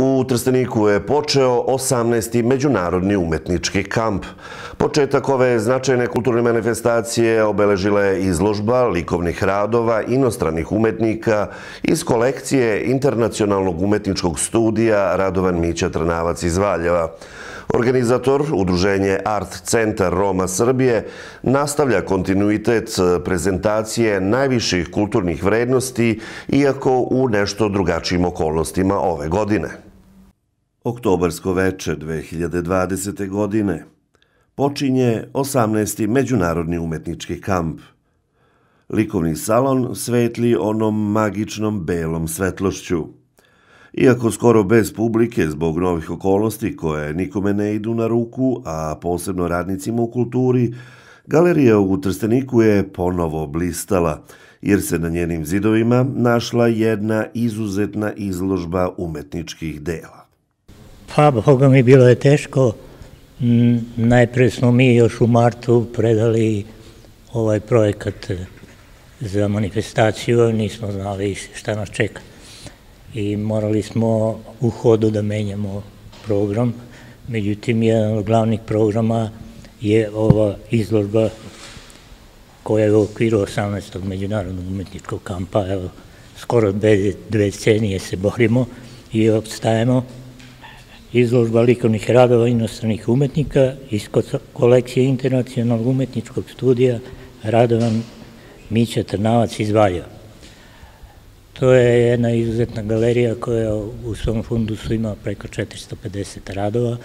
U Trsteniku je počeo 18. međunarodni umetnički kamp. Početak ove značajne kulturne manifestacije obeležila je izložba likovnih radova inostranih umetnika iz kolekcije Internacionalnog umetničkog studija Radovan Mića Trnavac iz Valjeva. Organizator, Udruženje Art Centar Roma Srbije, nastavlja kontinuitet prezentacije najviših kulturnih vrednosti, iako u nešto drugačijim okolnostima ove godine. Oktobarsko veče 2020. godine počinje 18. Međunarodni umetnički kamp. Likovni salon svetli onom magičnom belom svetlošću. Iako skoro bez publike zbog novih okolnosti koje nikome ne idu na ruku, a posebno radnicima u kulturi, galerija u Trsteniku je ponovo blistala, jer se na njenim zidovima našla jedna izuzetna izložba umetničkih dela. Pa, Boga mi bilo je teško. Najpre smo mi još u martu predali ovaj projekat za manifestaciju, nismo znali šta nas čeka. I morali smo u hodu da menjamo program. Međutim, jedan od glavnih programa je ova izložba koja je u okviru 18. međunarodnog umetničkog kampa. Evo, skoro dve, scenije se borimo i obstajemo izložba likovnih radova inostranih umetnika iz kolekcije Internacionalnog umetničkog studija Radovan Mića Trnavac iz Valjeva. To je jedna izuzetna galerija koja u svom fundusu ima preko 450 radova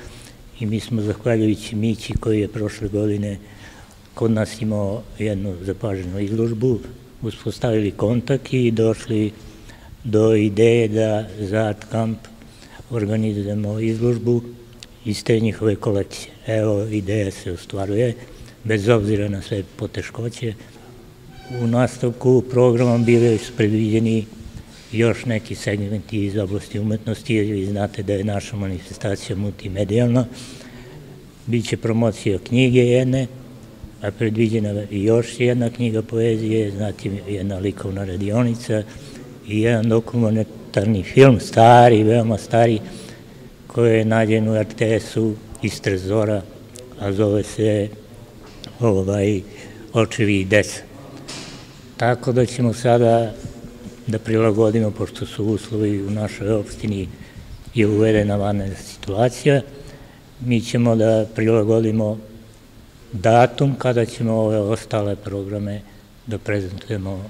i mi smo, zahvaljujući Mići koji je prošle godine kod nas imao jednu zapaženu izložbu, uspostavili kontakt i došli do ideje da za Art Camp organizujemo izložbu iz te njihove kolekcije. Evo, ideja se ostvaruje, bez obzira na sve poteškoće. U nastavku programa bili su predviđeni još neki segmenti iz oblasti umetnosti, jer vi znate da je naša manifestacija multimedijalna. Biće promocija knjige jedne, a predviđena i još jedna knjiga poezije, zatim jedna likovna radionica i jedan dokumentarni film, stari, veoma stari, koji je nađen u RTS-u iz Trezora, a zove se ovaj, Očevi i deca. Tako da ćemo sada da prilagodimo, pošto su uslovi u našoj opštini je uvedena vanredna situacija, mi ćemo da prilagodimo datum kada ćemo ove ostale programe da prezentujemo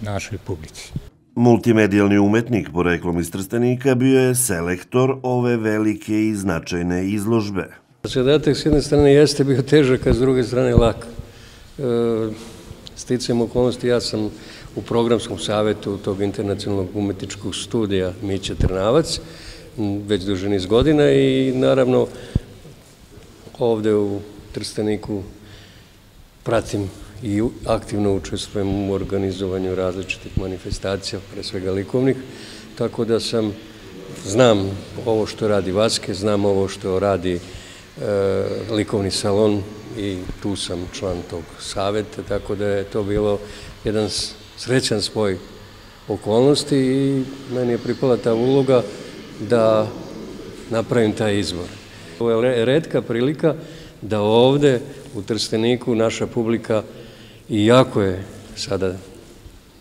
našoj publici. Multimedijalni umetnik poreklom iz Trstenika bio je selektor ove velike i značajne izložbe. Zadatak s jedne strane jeste bio težak, a s druge strane lak. E, sticajem okolnosti ja sam u programskom savetu tog internacionalnog umetničkog studija Mića Trnavac, već duže niz godina i naravno ovde u Trsteniku pratim i aktivno učestvujem u organizovanju različitih manifestacija, pre svega likovnih, tako da sam, znam ovo što radi Vaske, znam ovo što radi e, likovni salon i tu sam član tog saveta, tako da je to bilo jedan srećan spoj okolnosti i meni je pripala ta uloga da napravim taj izbor. Ovo je redka prilika da ovde u Trsteniku naša publika Iako je sada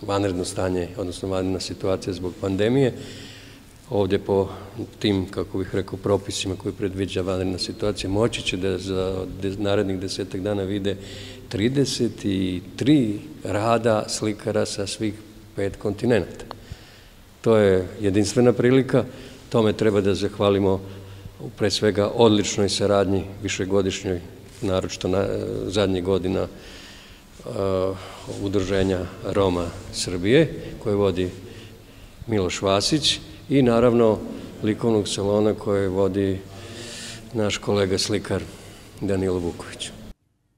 vanredno stanje, odnosno vanredna situacija zbog pandemije, ovdje po tim, kako bih rekao, propisima koji predviđa vanredna situacija, moći će da za narednih desetak dana vide 33 rada slikara sa svih pet kontinenta. To je jedinstvena prilika, tome treba da zahvalimo pre svega odličnoj saradnji višegodišnjoj, naročito na, zadnjih godina udruženja Roma Srbije koje vodi Miloš Vasić i naravno likovnog salona koje vodi naš kolega slikar Danilo Vuković.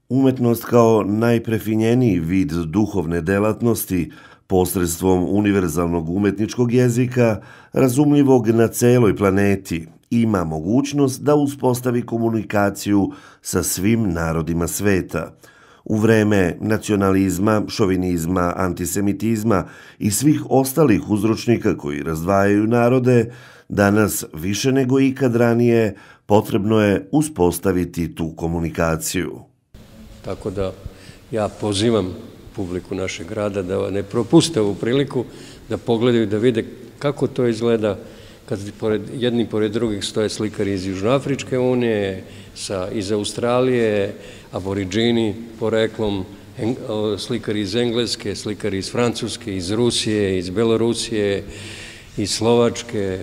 Umetnost kao najprefinjeniji vid duhovne delatnosti posredstvom univerzalnog umetničkog jezika, razumljivog na celoj planeti, ima mogućnost da uspostavi komunikaciju sa svim narodima sveta – U vreme nacionalizma, šovinizma, antisemitizma i svih ostalih uzročnika koji razdvajaju narode, Danas, više nego ikad ranije, potrebno je uspostaviti tu komunikaciju. Tako da ja pozivam publiku našeg grada da ne propuste ovu priliku, da pogledaju, da vide kako to izgleda kad pored, jedni pored drugih stoje slikari iz Južnoafričke unije, sa, iz Australije, aboriđini poreklom, slikari iz Engleske, slikari iz Francuske, iz Rusije, iz Belorusije, iz Slovačke,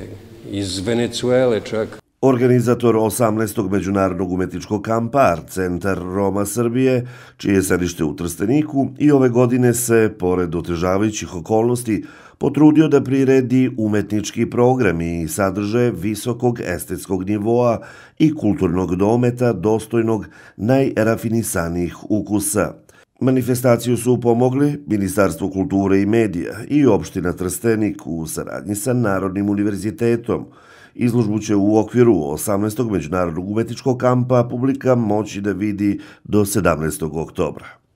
iz Venecuele čak. Organizator 18. međunarodnog umetničkog kampa Art Centar Roma Srbije, čije je sedište u Trsteniku, i ove godine se, pored otežavajućih okolnosti, potrudio da priredi umetnički program i sadrže visokog estetskog nivoa i kulturnog dometa dostojnog najrafinisanijih ukusa. Manifestaciju su pomogli Ministarstvo kulture i medija i opština Trstenik u saradnji sa Narodnim univerzitetom. Izložbu će u okviru 18. međunarodnog umetničkog kampa publika moći da vidi do 17. oktobra.